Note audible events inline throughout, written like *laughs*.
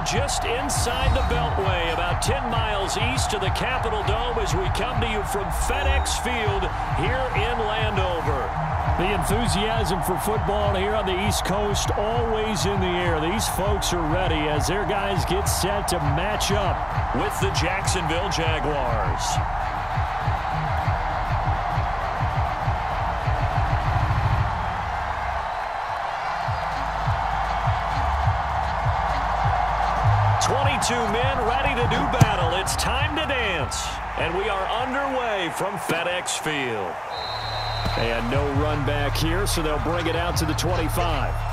Are just inside the Beltway, about 10 miles east of the Capitol Dome as we come to you from FedEx Field here in Landover. The enthusiasm for football here on the East Coast always in the air. These folks are ready as their guys get set to match up with the Jacksonville Jaguars. Twenty-two men ready to do battle. It's time to dance. And we are underway from FedEx Field. And no run back here, so they'll bring it out to the 25.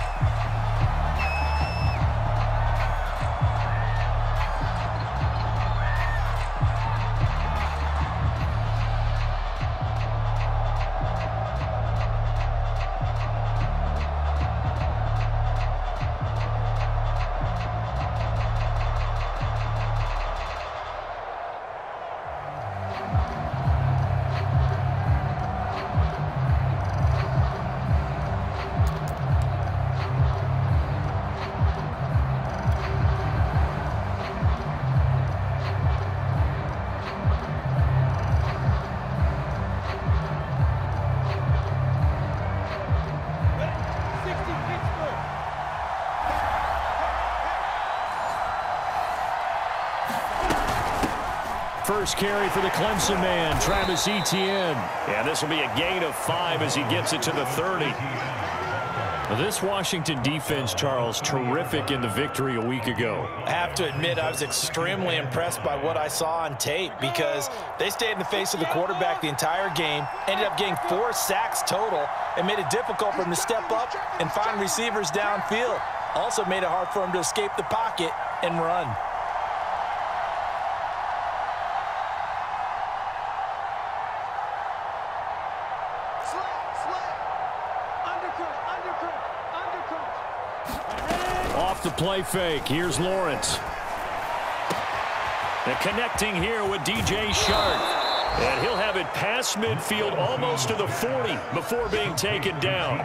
First carry for the Clemson man, Travis Etienne. Yeah, this will be a gain of five as he gets it to the 30. This Washington defense, Charles, terrific in the victory a week ago. I have to admit, I was extremely impressed by what I saw on tape because they stayed in the face of the quarterback the entire game, ended up getting four sacks total, and made it difficult for him to step up and find receivers downfield. Also made it hard for him to escape the pocket and run. Play fake. Here's Lawrence. The connecting here with D.J. Chark. And he'll have it past midfield almost to the 40 before being taken down.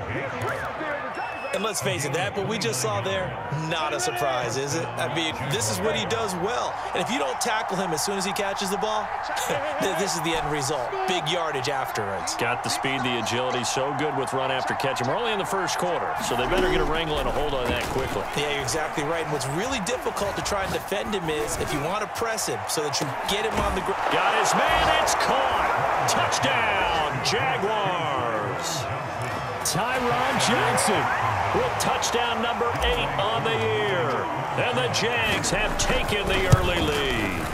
And let's face it, that what we just saw there, not a surprise, is it? I mean, this is what he does well. And if you don't tackle him as soon as he catches the ball, *laughs* this is the end result. Big yardage afterwards. Got the speed, the agility, so good with run after catch. And we're only in the first quarter, so they better get a wrangle and a hold on that quickly. Yeah, you're exactly right. And what's really difficult to try and defend him is if you want to press him so that you get him on the ground. Got his man, it's caught. Touchdown, Jaguars. Tyron Johnson with touchdown number eight on the year. And the Jags have taken the early lead.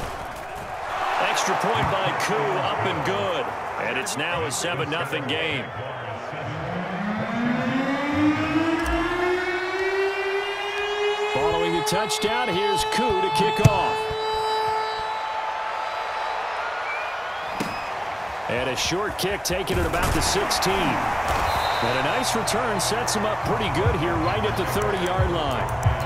Extra point by Koo, up and good. And it's now a 7-0 game. Following the touchdown, here's Koo to kick off. And a short kick taken at about the 16. And a nice return sets him up pretty good here right at the 30-yard line.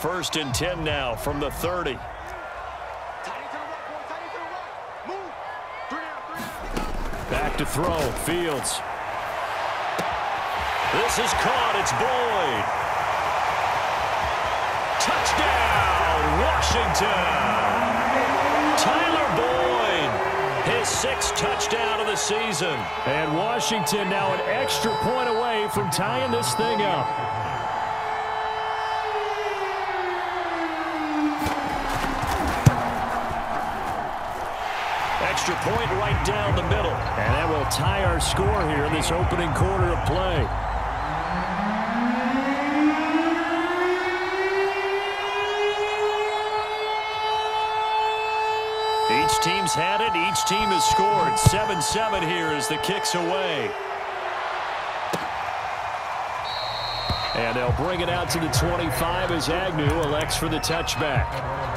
First and 10 now from the 30. Back to throw. Fields. This is caught. It's Boyd. Touchdown, Washington. Tyler Boyd, his sixth touchdown of the season. And Washington now an extra point away from tying this thing up. Extra point right down the middle. And that will tie our score here in this opening quarter of play. Each team's had it. Each team has scored. 7-7 here as the kick's away. And they'll bring it out to the 25 as Agnew elects for the touchback.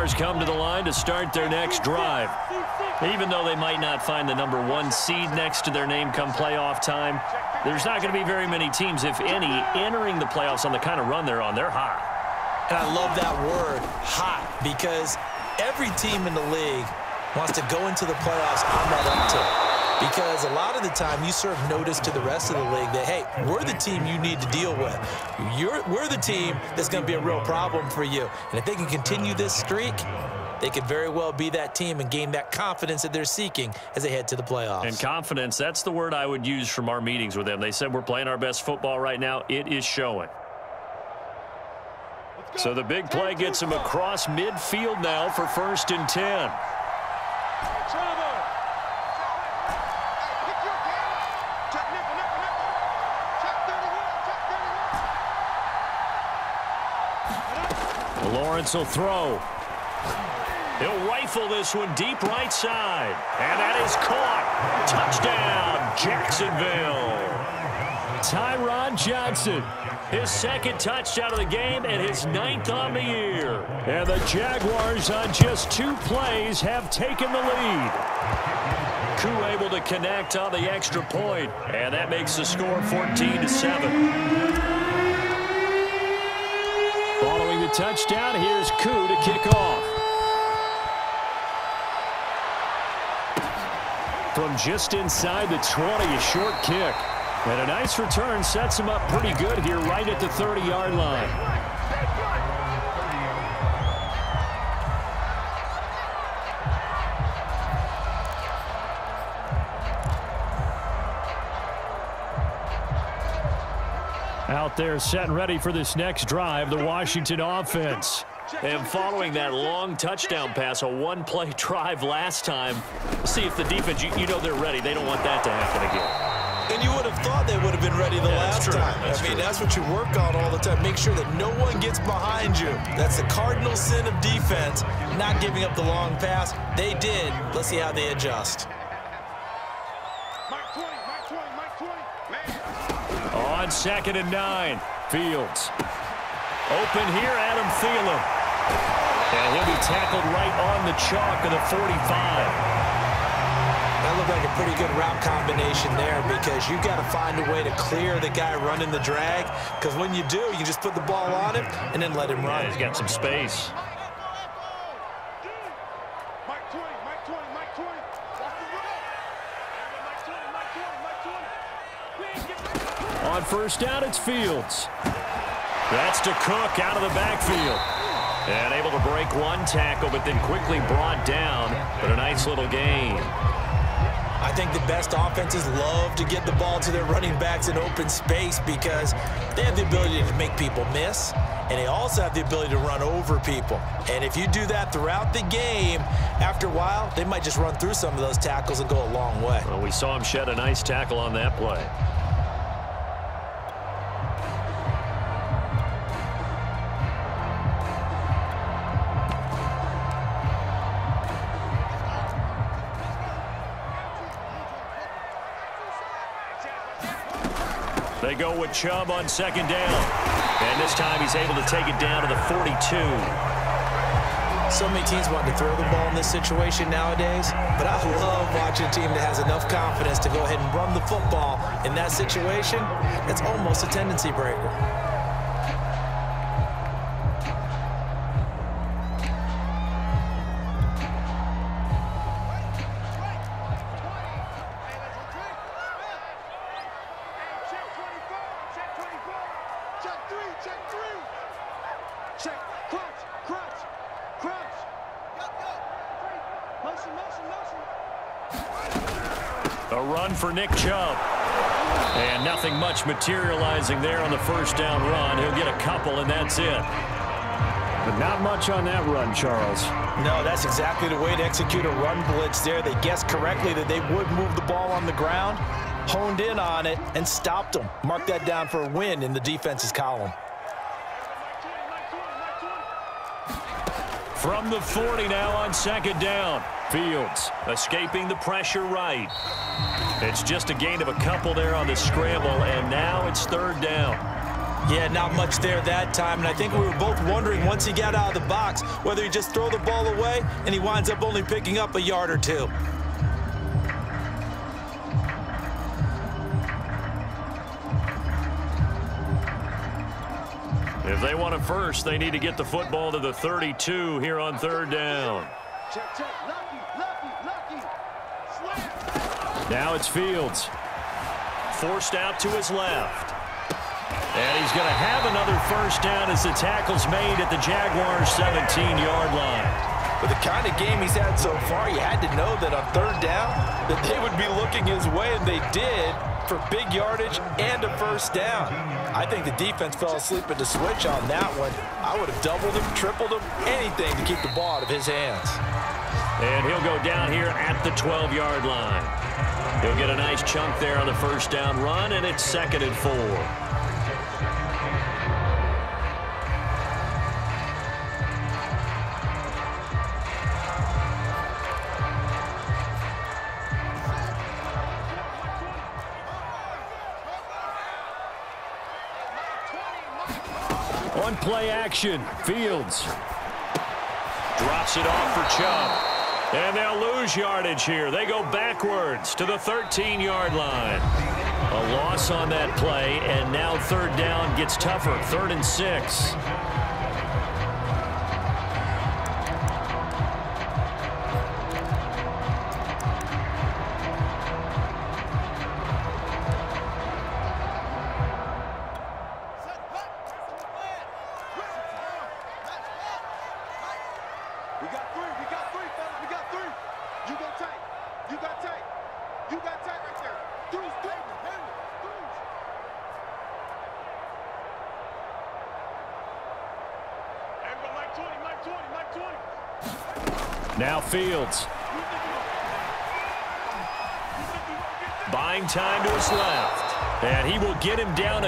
Jaguars come to the line to start their next drive. Even though they might not find the number one seed next to their name come playoff time, there's not going to be very many teams, if any, entering the playoffs on the kind of run they're on. They're hot. And I love that word, hot, because every team in the league wants to go into the playoffs on that uptick because a lot of the time you serve notice to the rest of the league that, hey, we're the team you need to deal with. You're, we're the team that's going to be a real problem for you. And if they can continue this streak, they could very well be that team and gain that confidence that they're seeking as they head to the playoffs. And confidence, that's the word I would use from our meetings with them. They said we're playing our best football right now. It is showing. So the big play gets him across midfield now for first and 10. Lawrence will throw. He'll rifle this one deep right side. And that is caught. Touchdown, Jacksonville. Tyron Johnson, his second touchdown of the game and his ninth on the year. And the Jaguars on just two plays have taken the lead. Koo able to connect on the extra point, and that makes the score 14 to 7 touchdown. Here's Koo to kick off. From just inside the 20, a short kick. And a nice return sets him up pretty good here right at the 30-yard line. Out there set and ready for this next drive, the Washington offense. And following that long touchdown pass, a one-play *laughs* drive last time, see if the defense, you, you, know they're ready. They don't want that to happen again. And you would have thought they would have been ready the yeah, last time. That's I mean, true. that's what you work on all the time. Make sure that no one gets behind you. That's the cardinal sin of defense, not giving up the long pass. They did. Let's see how they adjust. On second and nine, Fields. Open here, Adam Thielen. And he'll be tackled right on the chalk of the 45. That looked like a pretty good route combination there because you've got to find a way to clear the guy running the drag because when you do, you just put the ball on him and then let him run. Yeah, he's got some space. On first down, it's Fields. That's to Cook out of the backfield. And able to break one tackle, but then quickly brought down. But a nice little gain. I think the best offenses love to get the ball to their running backs in open space because they have the ability to make people miss, and they also have the ability to run over people. And if you do that throughout the game, after a while, they might just run through some of those tackles and go a long way. Well, we saw him shed a nice tackle on that play. They go with Chubb on second down. And this time he's able to take it down to the 42. So many teams want to throw the ball in this situation nowadays, but I love watching a team that has enough confidence to go ahead and run the football in that situation. It's almost a tendency breaker. For Nick Chubb. And nothing much materializing there on the first down run. He'll get a couple, and that's it. But not much on that run, Charles. No, that's exactly the way to execute a run blitz there. They guessed correctly that they would move the ball on the ground, honed in on it, and stopped them. Mark that down for a win in the defense's column. From the 40 now on second down. Fields escaping the pressure right. It's just a gain of a couple there on the scramble, and now it's third down. Yeah, not much there that time, and I think we were both wondering once he got out of the box whether he just throw the ball away and he winds up only picking up a yard or two. If they want it first, they need to get the football to the 32 here on third down. Check, check. Now it's Fields. Forced out to his left. And he's going to have another first down as the tackle's made at the Jaguars' 17-yard line. With the kind of game he's had so far, you had to know that on third down that they would be looking his way, and they did for big yardage and a first down. I think the defense fell asleep at the switch on that one. I would have doubled him, tripled him, anything to keep the ball out of his hands. And he'll go down here at the 12-yard line. He'll get a nice chunk there on the first down run, and it's second and four. On play action, Fields. Drops it off for Chubb. And they'll lose yardage here. They go backwards to the 13-yard line. A loss on that play, and now third down gets tougher. Third and six.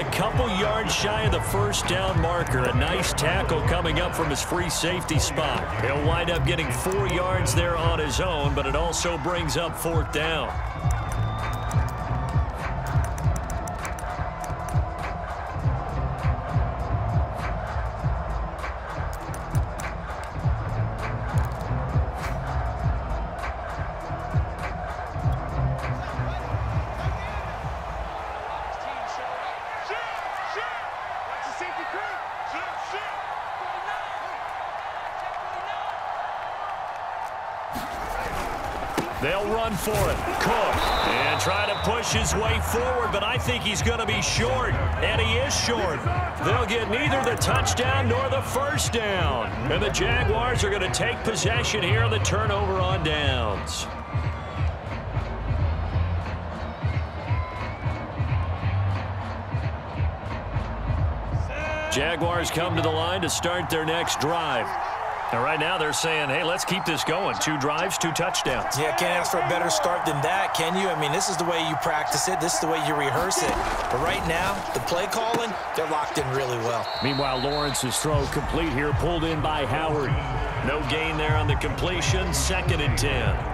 A couple yards shy of the first down marker. A nice tackle coming up from his free safety spot. He'll wind up getting four yards there on his own, but it also brings up fourth down. Short. And he is short. They'll get neither the touchdown nor the first down. And the Jaguars are going to take possession here on the turnover on downs. Jaguars come to the line to start their next drive. And right now they're saying, hey, let's keep this going. Two drives, two touchdowns. Yeah, can't ask for a better start than that, can you? I mean, this is the way you practice it. This is the way you rehearse it. But right now, the play calling, they're locked in really well. Meanwhile, Lawrence's throw complete here, pulled in by Howard. No gain there on the completion, second and 10.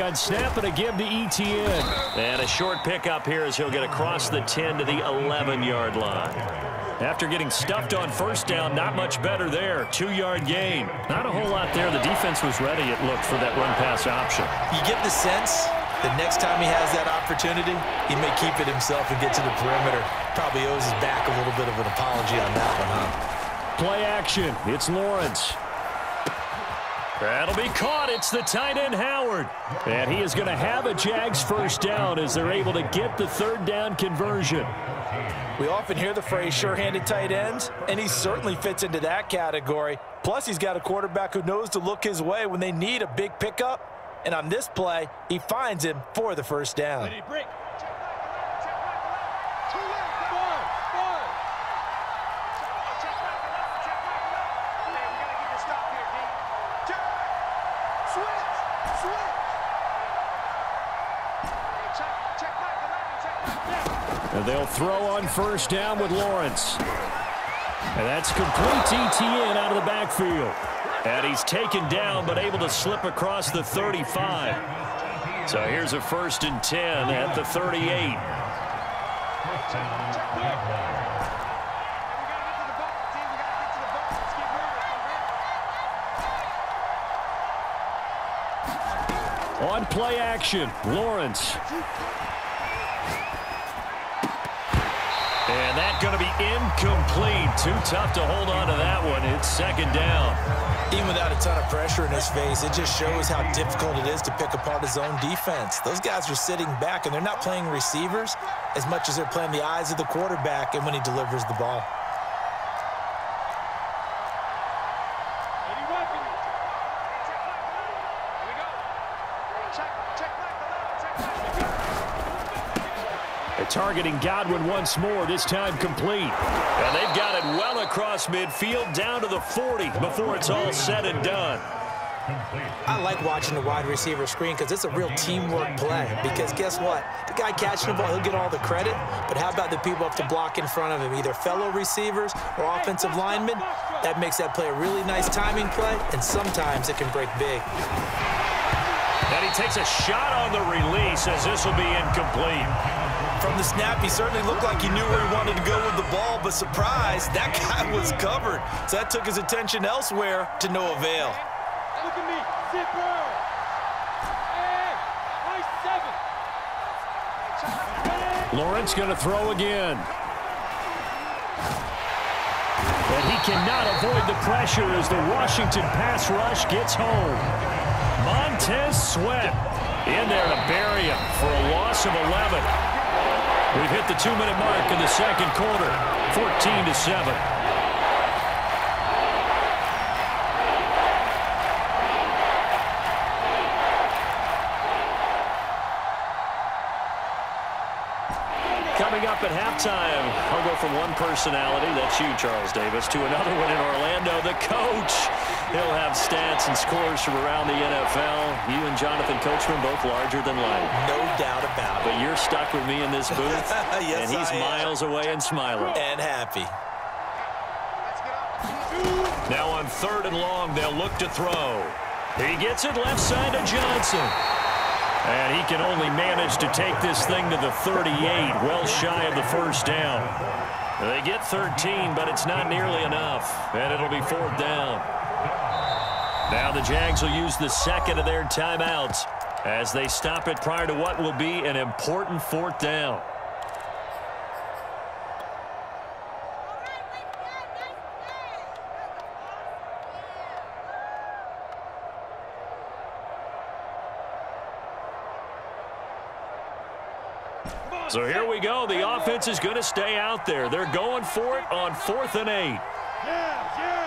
Shotgun snap and a give to Etienne. And a short pickup here as he'll get across the 10 to the 11-yard line. After getting stuffed on first down, not much better there. Two-yard gain. Not a whole lot there. The defense was ready, it looked, for that run-pass option. You get the sense that next time he has that opportunity, he may keep it himself and get to the perimeter. Probably owes his back a little bit of an apology on that one, huh? Play action. It's Lawrence. That'll be caught. It's the tight end, Howard. And he is going to have a Jags first down as they're able to get the third down conversion. We often hear the phrase sure-handed tight ends, and he certainly fits into that category. Plus, he's got a quarterback who knows to look his way when they need a big pickup. And on this play, he finds him for the first down. And they'll throw on first down with Lawrence. And that's complete Etienne out of the backfield. And he's taken down but able to slip across the 35. So here's a first and 10 at the 38. On play action, Lawrence. And that going to be incomplete. Too tough to hold on to that one. It's second down. Even without a ton of pressure in his face, it just shows how difficult it is to pick apart his own defense. Those guys are sitting back, and they're not playing receivers as much as they're playing the eyes of the quarterback and when he delivers the ball. Targeting Godwin once more, this time complete. And they've got it well across midfield, down to the 40 before it's all said and done. I like watching the wide receiver screen because it's a real teamwork play. Because guess what? The guy catching the ball, he'll get all the credit. But how about the people up to block in front of him, either fellow receivers or offensive linemen? That makes that play a really nice timing play, and sometimes it can break big. And he takes a shot on the release as this will be incomplete. From the snap, he certainly looked like he knew where he wanted to go with the ball, but surprise, *laughs* that guy was covered. So that took his attention elsewhere to no avail. Look at me, zipper. Hey, Lawrence going to throw again. And he cannot avoid the pressure as the Washington pass rush gets home. Montez Sweat in there to bury him for a loss of 11. We've hit the two-minute mark in the second quarter, 14 to 7. Coming up at halftime, I'll go from one personality, that's you, Charles Davis, to another one in Orlando, the coach. He'll have stats and scores from around the NFL. You and Jonathan Coachman both larger than life. No doubt about it. But you're stuck with me in this booth, *laughs* yes, and he's I miles am. away and smiling. And happy. Now on third and long, they'll look to throw. He gets it left side to Johnson. And he can only manage to take this thing to the 38, well shy of the first down. They get 13, but it's not nearly enough, and it'll be fourth down. Now the Jags will use the second of their timeouts as they stop it prior to what will be an important fourth down. So here we go. The offense is going to stay out there. They're going for it on fourth and eight. Yeah, yeah.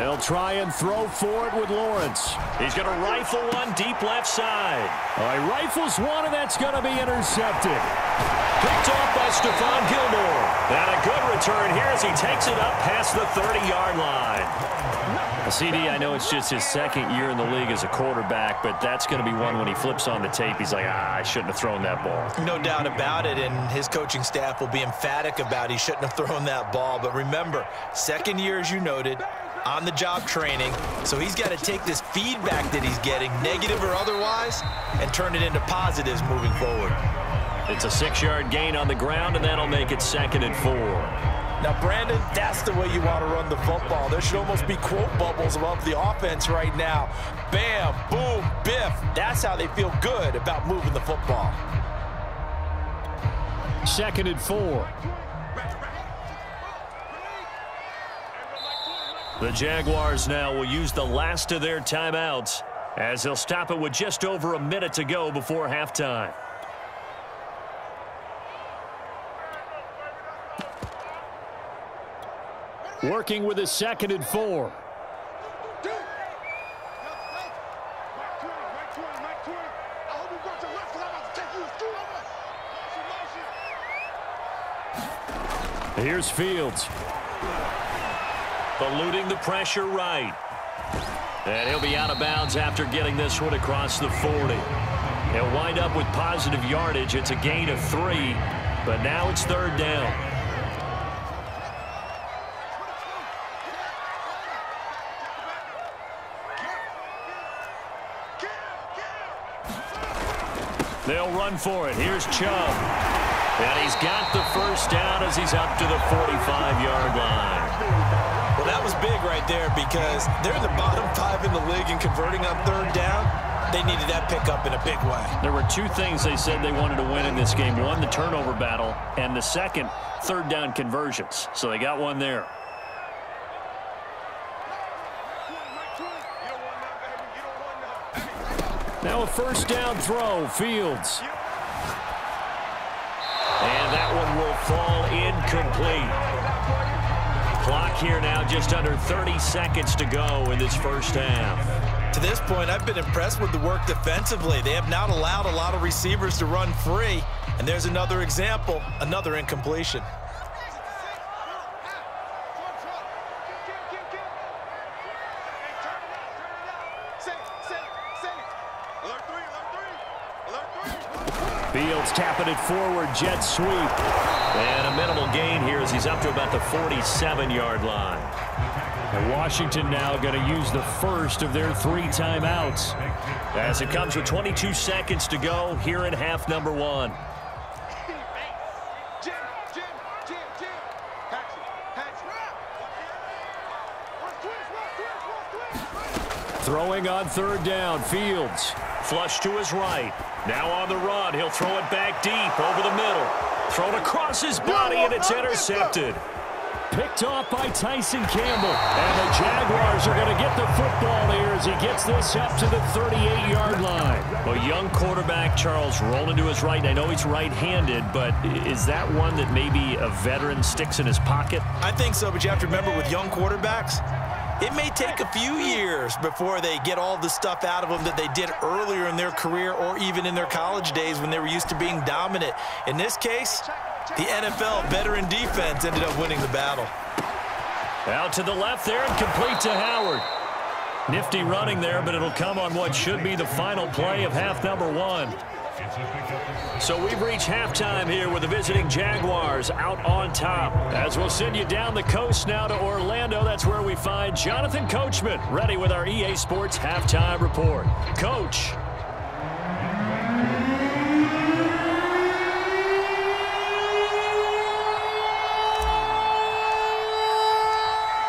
They'll try and throw for it with Lawrence. He's going to rifle one deep left side. All right, rifles one, and that's going to be intercepted. Picked off by Stephon Gilmore. And a good return here as he takes it up past the 30-yard line. CD, I know it's just his second year in the league as a quarterback, but that's going to be one when he flips on the tape. He's like, ah, I shouldn't have thrown that ball. No doubt about it, and his coaching staff will be emphatic about he shouldn't have thrown that ball. But remember, second year, as you noted, on-the-job training, so he's got to take this feedback that he's getting, negative or otherwise, and turn it into positives moving forward. It's a six-yard gain on the ground, and that'll make it second and four. Now, Brandon, that's the way you want to run the football. There should almost be quote bubbles above the offense right now. Bam, boom, biff. That's how they feel good about moving the football. Second and four. The Jaguars now will use the last of their timeouts as they'll stop it with just over a minute to go before halftime. Working with a second and four. Here's Fields. Eluding the pressure right. And he'll be out of bounds after getting this one across the 40. He'll wind up with positive yardage. It's a gain of three, but now it's third down. They'll run for it. Here's Chubb. And he's got the first down as he's up to the 45-yard line. Big right there because they're in the bottom five in the league in converting on third down. They needed that pickup in a big way. There were two things they said they wanted to win in this game. One, the turnover battle, and the second, third down conversions. So they got one there. Now a first down throw, Fields. And that one will fall incomplete. Clock here now just under 30 seconds to go in this first half. To this point, I've been impressed with the work defensively. They have not allowed a lot of receivers to run free. And there's another example, another incompletion. Forward, jet sweep. And a minimal gain here as he's up to about the 47-yard line. And Washington now going to use the first of their three timeouts. As it comes with 22 seconds to go here in half number one. Throwing on third down, Fields. Flush to his right. Now on the run. He'll throw it back deep over the middle. Thrown across his body, and it's intercepted. Picked off by Tyson Campbell. And the Jaguars are going to get the football here as he gets this up to the 38-yard line. A young quarterback, Charles, rolling to his right. I know he's right-handed, but is that one that maybe a veteran sticks in his pocket? I think so, but you have to remember with young quarterbacks, it may take a few years before they get all the stuff out of them that they did earlier in their career or even in their college days when they were used to being dominant. In this case, the NFL veteran defense ended up winning the battle. Out to the left there and complete to Howard. Nifty running there, but it'll come on what should be the final play of half number one. So we've reached halftime here with the visiting Jaguars out on top. As we'll send you down the coast now to Orlando, that's where we find Jonathan Coachman ready with our EA Sports halftime report. Coach.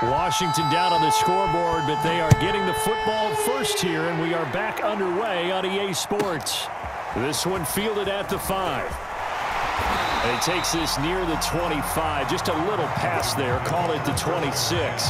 Washington down on the scoreboard, but they are getting the football first here, and we are back underway on EA Sports. This one fielded at the five. And he takes this near the 25. Just a little pass there. Call it the 26.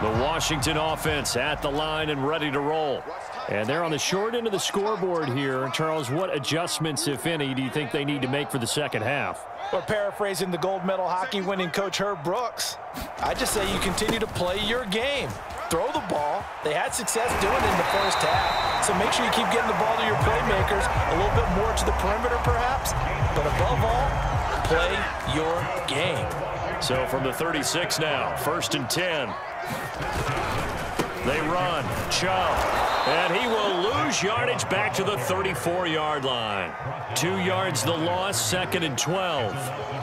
The Washington offense at the line and ready to roll. And they're on the short end of the scoreboard here. Charles, what adjustments, if any, do you think they need to make for the second half? Or paraphrasing the gold medal hockey winning coach Herb Brooks, I just say you continue to play your game. Throw the ball. They had success doing it in the first half, so make sure you keep getting the ball to your playmakers, a little bit more to the perimeter perhaps, but above all, play your game. So from the 36 now, first and 10. They run. Chubb. And he will lose yardage back to the 34-yard line. Two yards the loss, second and 12.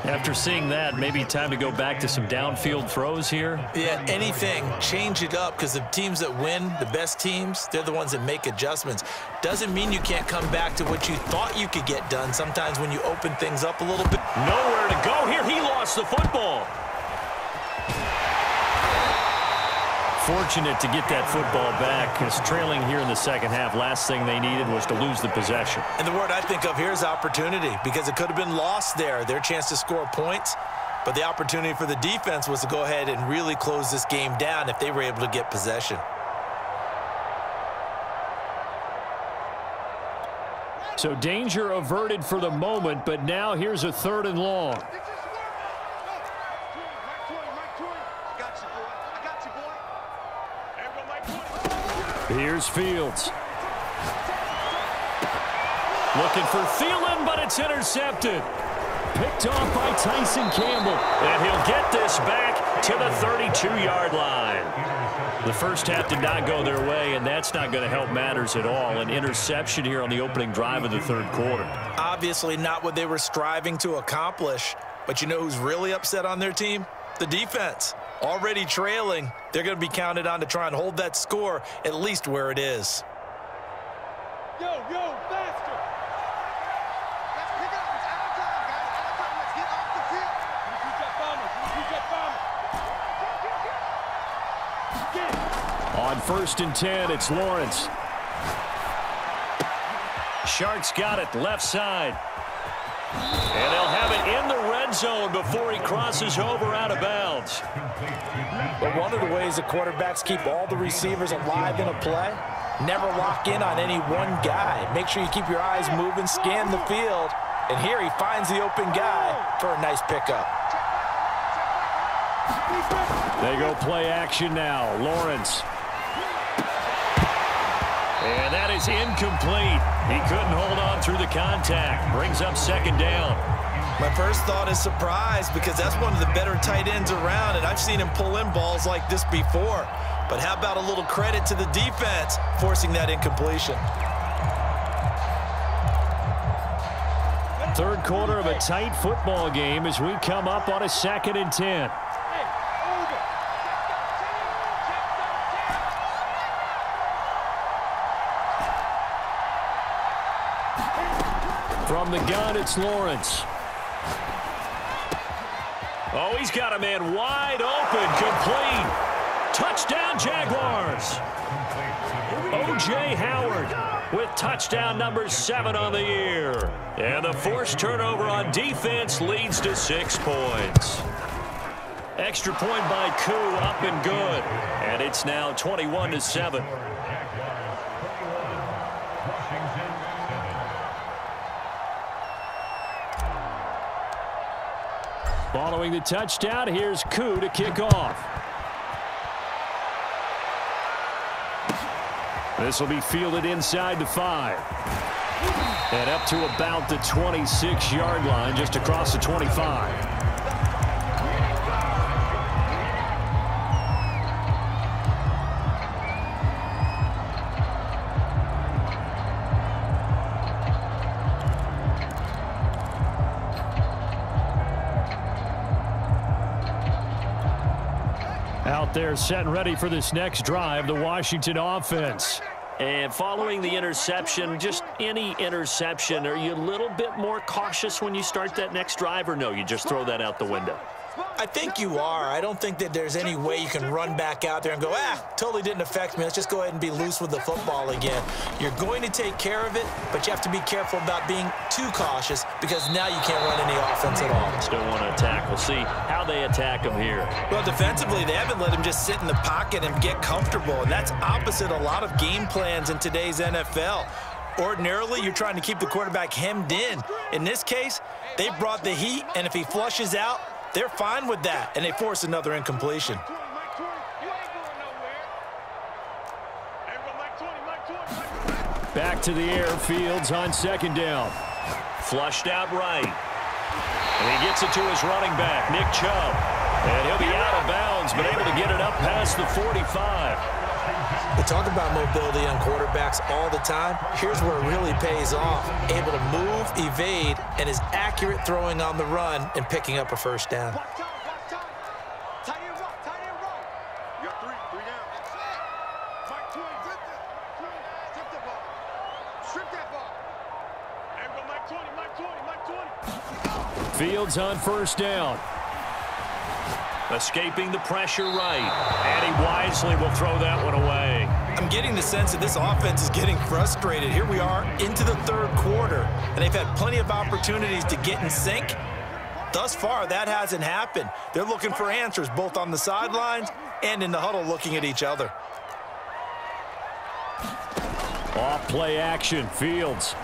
After seeing that, maybe time to go back to some downfield throws here? Yeah, anything. Change it up because the teams that win, the best teams, they're the ones that make adjustments. Doesn't mean you can't come back to what you thought you could get done sometimes when you open things up a little bit. Nowhere to go here. He lost the football. Fortunate to get that football back because trailing here in the second half, last thing they needed was to lose the possession. And the word I think of here is opportunity because it could have been lost there, their chance to score points. But the opportunity for the defense was to go ahead and really close this game down if they were able to get possession. So danger averted for the moment, but now here's a third and long. Here's Fields. Looking for Thielen, but it's intercepted. Picked off by Tyson Campbell. And he'll get this back to the 32-yard line. The first half did not go their way, and that's not going to help matters at all. An interception here on the opening drive of the third quarter. Obviously not what they were striving to accomplish. But you know who's really upset on their team? The defense already trailing. They're going to be counted on to try and hold that score at least where it is. Yo, yo, faster. Let's pick up. It's out of time, guys. Out of time. Let's get off the field. On first and 10, it's Lawrence. Chark's got it left side. And they'll have it in the red zone before he crosses over out of bounds. But one of the ways the quarterbacks keep all the receivers alive in a play, never lock in on any one guy. Make sure you keep your eyes moving, scan the field, and here he finds the open guy for a nice pickup. They go play action now. Lawrence. And that is incomplete. He couldn't hold on through the contact. Brings up second down. My first thought is surprise because that's one of the better tight ends around, and I've seen him pull in balls like this before. But how about a little credit to the defense forcing that incompletion? Third quarter of a tight football game as we come up on a second and 10. From the gun, it's Lawrence. He's got a man wide open, complete. Touchdown, Jaguars. O.J. Howard with touchdown number seven on the year. And the forced turnover on defense leads to six points. Extra point by Koo up and good. And it's now 21 to 7. Following the touchdown, here's Koo to kick off. This will be fielded inside the five. And up to about the 26-yard line, just across the 25. Out there set and ready for this next drive, the Washington offense. And following the interception, just any interception, are you a little bit more cautious when you start that next drive, or no, you just throw that out the window? I think you are. I don't think that there's any way you can run back out there and go, ah, totally didn't affect me. Let's just go ahead and be loose with the football again. You're going to take care of it, but you have to be careful about being too cautious because now you can't run any offense at all. Still want to attack. We'll see how they attack him here. Well, defensively, they haven't let him just sit in the pocket and get comfortable, and that's opposite a lot of game plans in today's NFL. Ordinarily, you're trying to keep the quarterback hemmed in. In this case, they brought the heat, and if he flushes out, they're fine with that, and they force another incompletion. Back to the air, Fields on second down. Flushed out right. And he gets it to his running back, Nick Chubb. And he'll be out of bounds, but able to get it up past the 45. We talk about mobility on quarterbacks all the time. Here's where it really pays off. Able to move, evade, and is accurate throwing on the run and picking up a first down. Fields on first down. Escaping the pressure right. And he wisely will throw that one away. I'm getting the sense that this offense is getting frustrated. Here we are into the third quarter, and they've had plenty of opportunities to get in sync. Thus far, that hasn't happened. They're looking for answers both on the sidelines and in the huddle looking at each other. Off play action, Fields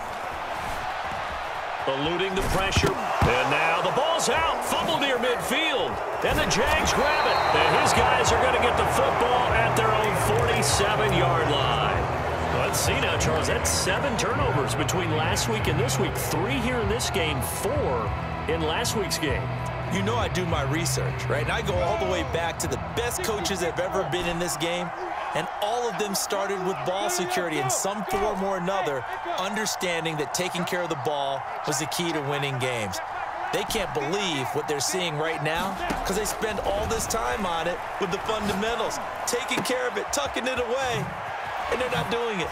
eluding the pressure. And now the ball's out. Fumble near midfield. And the Jags grab it. And his guys are going to get the football at their own 47-yard line. Let's see now, Charles. That's seven turnovers between last week and this week. Three here in this game, four in last week's game. You know I do my research, right? And I go all the way back to the best coaches that have ever been in this game and all of them started with ball security in some form or another, understanding that taking care of the ball was the key to winning games. They can't believe what they're seeing right now because they spend all this time on it with the fundamentals, taking care of it, tucking it away, and they're not doing it.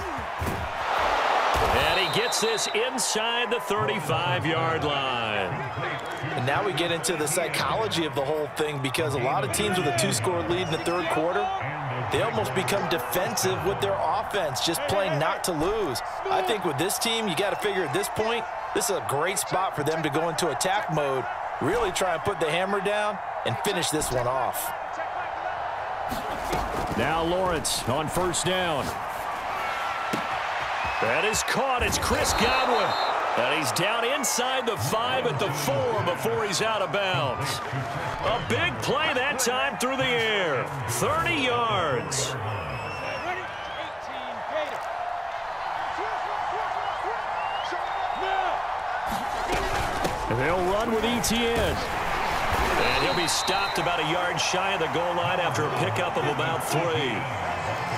And he gets this inside the 35-yard line. And now we get into the psychology of the whole thing because a lot of teams with a two-score lead in the third quarter they almost become defensive with their offense, just playing not to lose. I think with this team, you got to figure at this point, this is a great spot for them to go into attack mode, really try and put the hammer down and finish this one off. Now Lawrence on first down. That is caught. It's Chris Godwin. And he's down inside the five at the four before he's out of bounds. A big play that time through the air. 30 yards. They'll run with Etienne. And he'll be stopped about a yard shy of the goal line after a pickup of about three.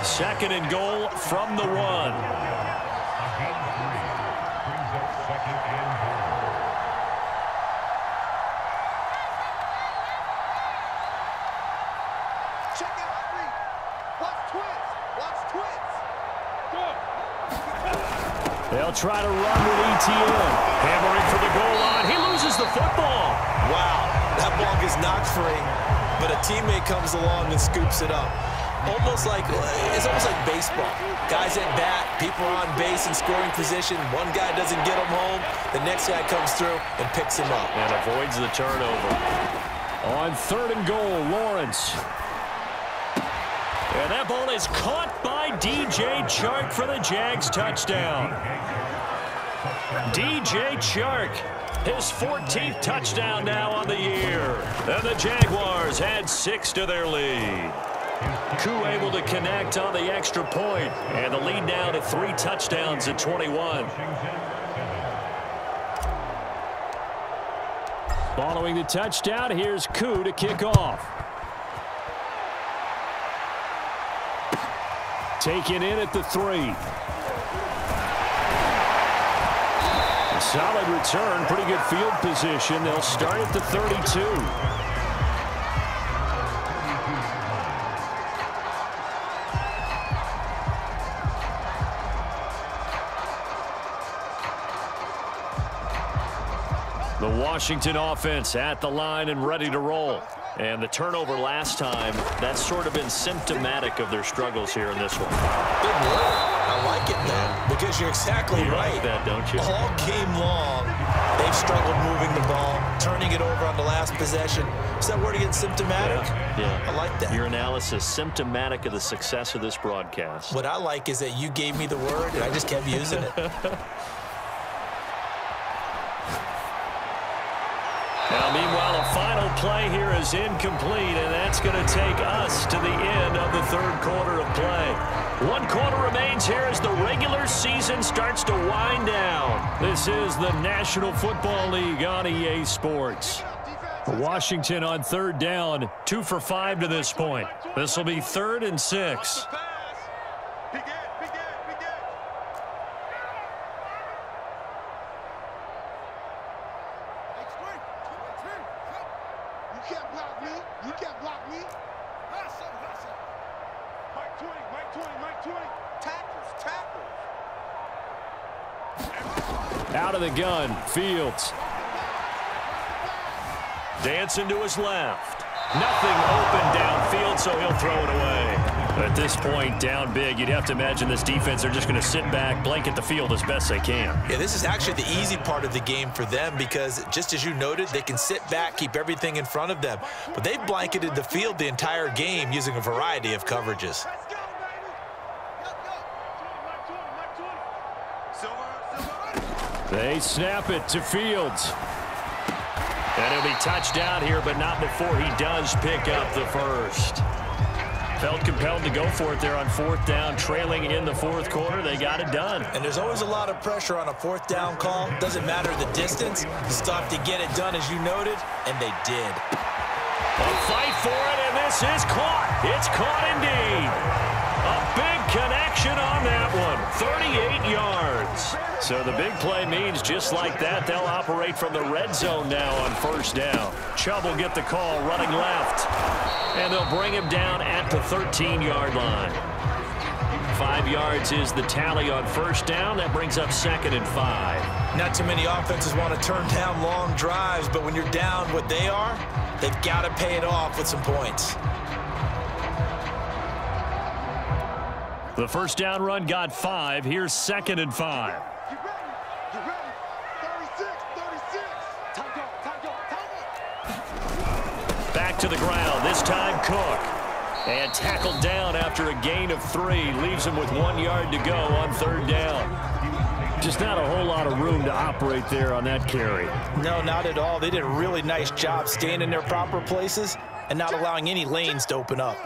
Second and goal from the one. Try to run with Etienne. Hammering for the goal line. He loses the football. Wow, that ball gets knocked free, but a teammate comes along and scoops it up. Almost like, it's almost like baseball. Guys at bat, people are on base in scoring position. One guy doesn't get him home. The next guy comes through and picks him up. And avoids the turnover. On third and goal, Lawrence. And that ball is caught by D.J. Chark for the Jags touchdown. D.J. Chark, his 14th touchdown now on the year. And the Jaguars add six to their lead. Koo able to connect on the extra point, and the lead now to three touchdowns at 21. Following the touchdown, here's Koo to kick off. Taken in at the three. Solid return, pretty good field position. They'll start at the 32. The Washington offense at the line and ready to roll. And the turnover last time, that's sort of been symptomatic of their struggles here in this one. Big word. I like it now because you're exactly you right. Like that, don't you? All game long, they've struggled moving the ball, turning it over on the last possession. Is that word again, symptomatic? Yeah, yeah. I like that. Your analysis, symptomatic of the success of this broadcast. What I like is that you gave me the word, and I just kept using it. *laughs* Now, meanwhile, a final play here is incomplete, and that's going to take us to the end of the third quarter of play. One quarter remains here as the regular season starts to wind down. This is the National Football League on EA Sports. Washington on third down, two for five to this point. This will be third and six. Of Fields. Dancing to his left. Nothing open downfield, so he'll throw it away. At this point, down big, you'd have to imagine this defense, they're just going to sit back, blanket the field as best they can. Yeah, this is actually the easy part of the game for them because, just as you noted, they can sit back, keep everything in front of them. But they've blanketed the field the entire game using a variety of coverages. They snap it to Fields. And he'll be touchdown here, but not before he does pick up the first. Felt compelled to go for it there on fourth down, trailing in the fourth quarter. They got it done. And there's always a lot of pressure on a fourth down call. Doesn't matter the distance. You stop to get it done, as you noted, and they did. A fight for it, and this is caught. It's caught indeed. A big connection on that one. 38 yards. So the big play means just like that, they'll operate from the red zone now on first down. Chubb will get the call running left. And they'll bring him down at the 13-yard line. Five yards is the tally on first down. That brings up second and five. Not too many offenses want to turn down long drives, but when you're down what they are, they've got to pay it off with some points. The first down run got five. Here's second and five. Back to the ground. This time Cook. And tackled down after a gain of three. Leaves him with one yard to go on third down. Just not a whole lot of room to operate there on that carry. No, not at all. They did a really nice job staying in their proper places and not allowing any lanes to open up.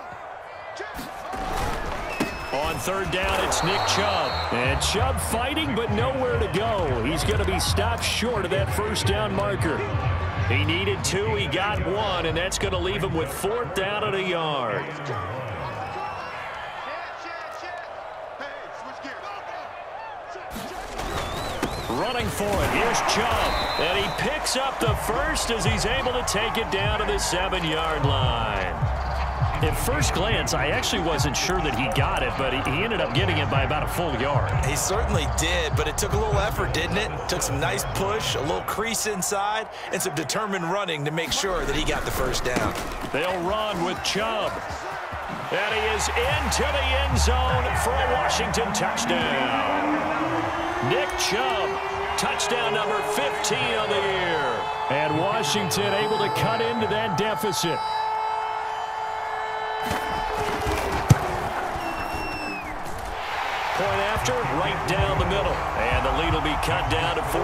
On third down, it's Nick Chubb. And Chubb fighting, but nowhere to go. He's going to be stopped short of that first down marker. He needed two, he got one, and that's going to leave him with fourth down at a yard. Running for it, here's Chubb. And he picks up the first as he's able to take it down to the seven-yard line. At first glance, I actually wasn't sure that he got it, but he, ended up getting it by about a full yard. He certainly did, but it took a little effort, didn't it? Took some nice push, a little crease inside, and some determined running to make sure that he got the first down. They'll run with Chubb. And he is into the end zone for a Washington touchdown. Nick Chubb, touchdown number 15 on the year. And Washington able to cut into that deficit. Point after, right down the middle. And the lead will be cut down to 14.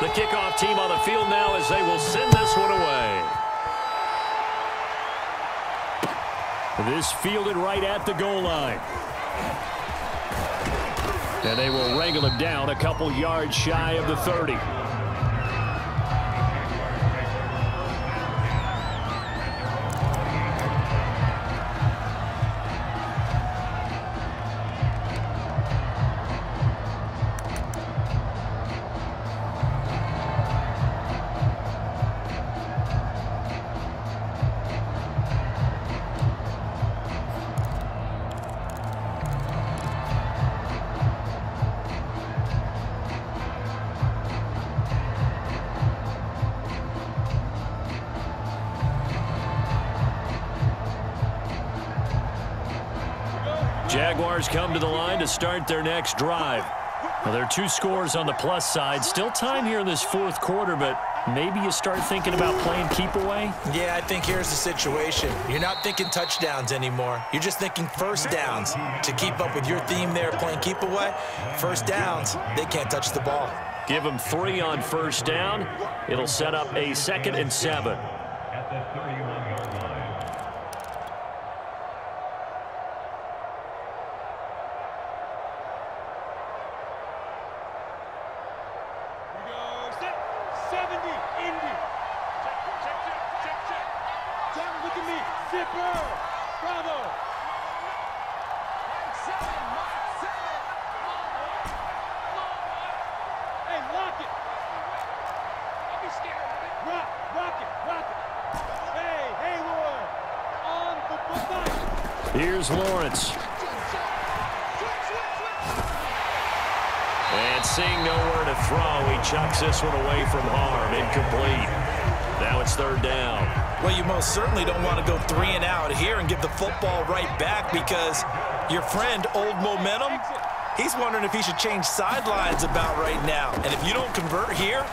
The kickoff team on the field now as they will send this one away. This fielded right at the goal line. And they will wrangle him down a couple yards shy of the 30. Their next drive. Well, there are two scores on the plus side. Still time here in this fourth quarter, but maybe you start thinking about playing keep away? Yeah, I think here's the situation. You're not thinking touchdowns anymore. You're just thinking first downs. To keep up with your theme there, playing keep away, first downs, they can't touch the ball. Give them three on first down. It'll set up a second and seven. Lawrence. And seeing nowhere to throw, he chucks this one away from harm. Incomplete. Now it's third down. Well, you most certainly don't want to go three and out here and give the football right back because your friend, Old Momentum, he's wondering if he should change sidelines about right now. And if you don't convert here,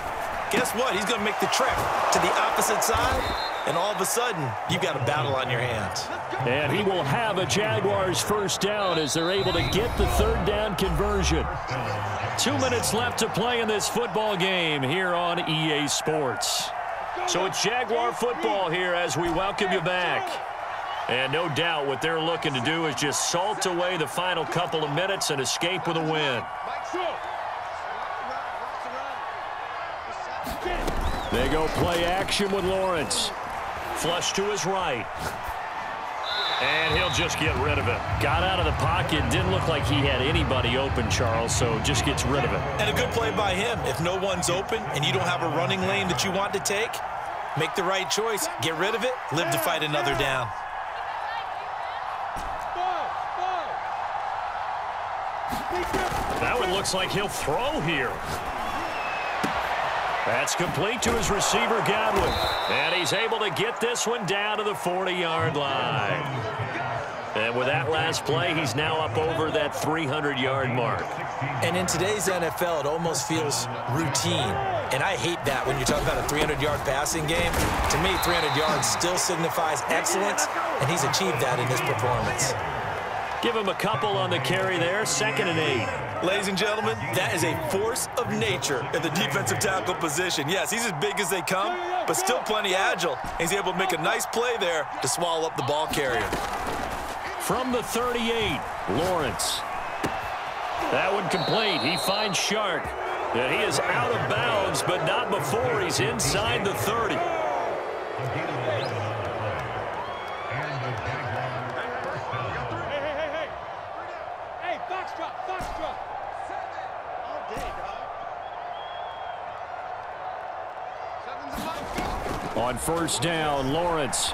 guess what? He's going to make the trek to the opposite side, and all of a sudden, you've got a battle on your hands. And he will have a Jaguars first down as they're able to get the third down conversion. Two minutes left to play in this football game here on EA Sports. So it's Jaguar football here as we welcome you back. And no doubt what they're looking to do is just salt away the final couple of minutes and escape with a win. They go play action with Lawrence. Flush to his right. And he'll just get rid of it. Got out of the pocket. Didn't look like he had anybody open, Charles, so just gets rid of it. And a good play by him. If no one's open and you don't have a running lane that you want to take, make the right choice. Get rid of it. Live to fight another down. That one looks like he'll throw here. That's complete to his receiver, Godwin. And he's able to get this one down to the 40-yard line. And with that last play, he's now up over that 300-yard mark. And in today's NFL, it almost feels routine. And I hate that when you talk about a 300-yard passing game. To me, 300 yards still signifies excellence, and he's achieved that in this performance. Give him a couple on the carry there, second and eight. Ladies and gentlemen, that is a force of nature in the defensive tackle position. Yes, he's as big as they come, but still plenty agile. He's able to make a nice play there to swallow up the ball carrier. From the 38, Lawrence. That one complete. He finds Chark. And he is out of bounds, but not before he's inside the 30. On first down, Lawrence.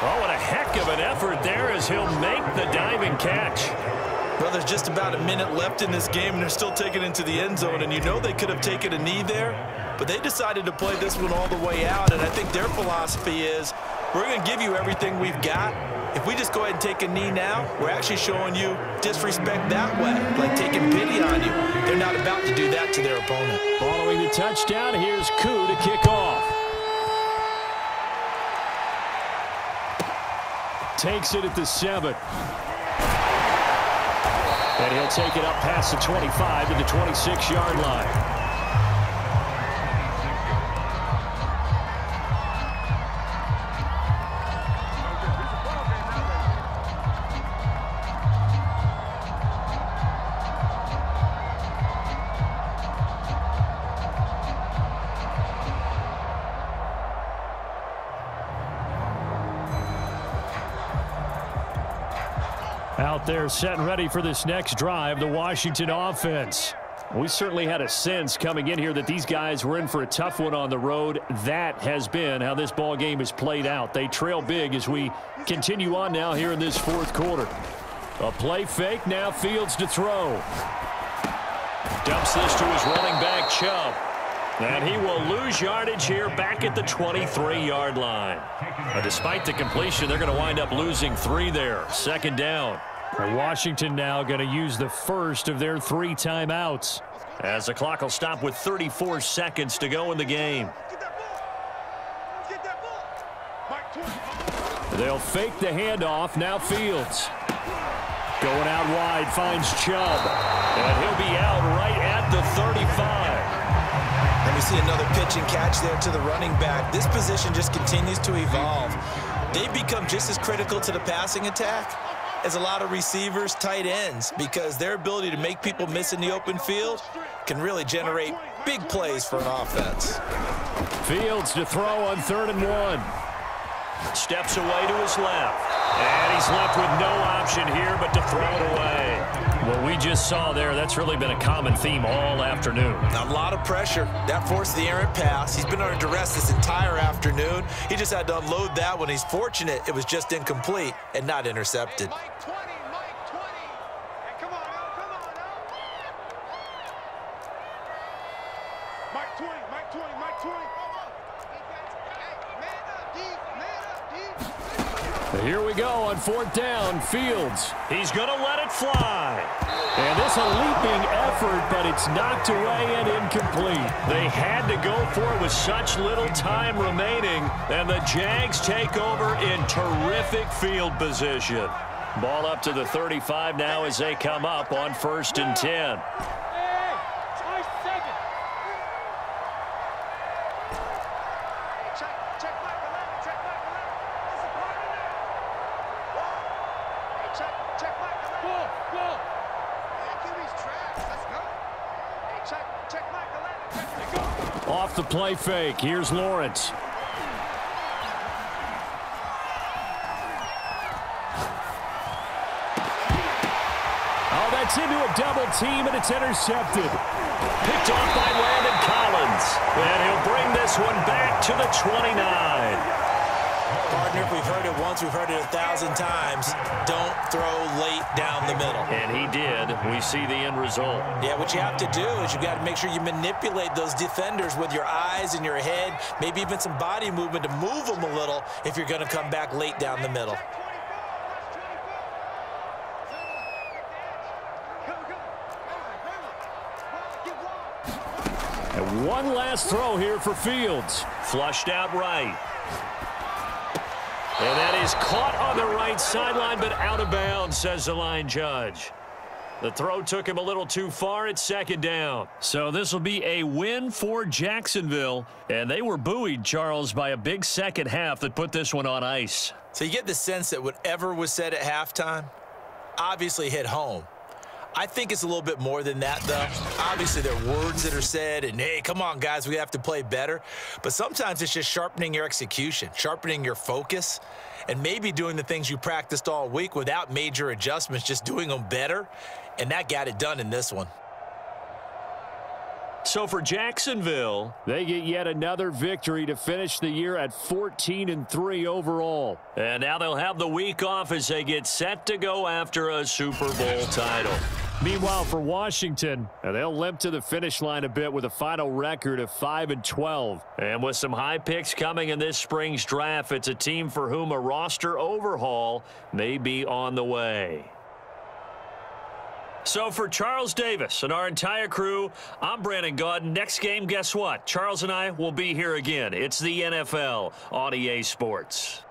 Oh, what a heck of an effort there as he'll make the diving catch. Well, there's just about a minute left in this game, and they're still taking into the end zone. And you know they could have taken a knee there, but they decided to play this one all the way out. And I think their philosophy is, we're going to give you everything we've got. If we just go ahead and take a knee now, we're actually showing you disrespect that way, like taking pity on you. They're not about to do that to their opponent. Following the touchdown, here's Koo to kick off. Takes it at the seven. And he'll take it up past the 25 to the 26-yard line. Ready for this next drive, the Washington offense. We certainly had a sense coming in here that these guys were in for a tough one on the road. That has been how this ball game has played out. They trail big as we continue on now here in this fourth quarter. A play fake, now Fields to throw. Dumps this to his running back, Chubb. And he will lose yardage here back at the 23-yard line. But despite the completion, they're going to wind up losing three there. Second down. And Washington now going to use the first of their three timeouts. As the clock will stop with 34 seconds to go in the game. They'll fake the handoff. Now Fields. Going out wide, finds Chubb. And he'll be out right at the 35. And we see another pitch and catch there to the running back. This position just continues to evolve. They've become just as critical to the passing attack as a lot of receivers, tight ends, because their ability to make people miss in the open field can really generate big plays for an offense. Fields to throw on third and one. Steps away to his left. And he's left with no option here but to throw it away. What we just saw there, that's really been a common theme all afternoon. A lot of pressure. That forced the errant pass. He's been under duress this entire afternoon. He just had to unload that one. He's fortunate it was just incomplete and not intercepted. Here we go on fourth down. Fields. He's going to let it fly. And this a leaping effort, but it's knocked away and incomplete. They had to go for it with such little time remaining, and the Jags take over in terrific field position. Ball up to the 35 now as they come up on first and 10. Play fake. Here's Lawrence. Oh, that's into a double team, and it's intercepted. Picked off by Landon Collins. And he'll bring this one back to the 29. Partner, we've heard it once, we've heard it a thousand times. Don't throw late down the middle. And he did. We see the end result. Yeah, what you have to do is you've got to make sure you manipulate those defenders with your eyes and your head, maybe even some body movement to move them a little if you're going to come back late down the middle. And one last throw here for Fields. Flushed out right. And that is caught on the right sideline, but out of bounds, says the line judge. The throw took him a little too far at second down. So this will be a win for Jacksonville. And they were buoyed, Charles, by a big second half that put this one on ice. So you get the sense that whatever was said at halftime obviously hit home. I think it's a little bit more than that, though. Obviously, there are words that are said, and hey, come on, guys, we have to play better. But sometimes it's just sharpening your execution, sharpening your focus, and maybe doing the things you practiced all week without major adjustments, just doing them better. And that got it done in this one. So for Jacksonville, they get yet another victory to finish the year at 14 and 3 overall. And now they'll have the week off as they get set to go after a Super Bowl title. Meanwhile, for Washington, they'll limp to the finish line a bit with a final record of 5 and 12. And with some high picks coming in this spring's draft, it's a team for whom a roster overhaul may be on the way. So for Charles Davis and our entire crew, I'm Brandon Gaudin. Next game, guess what? Charles and I will be here again. It's the NFL on EA Sports.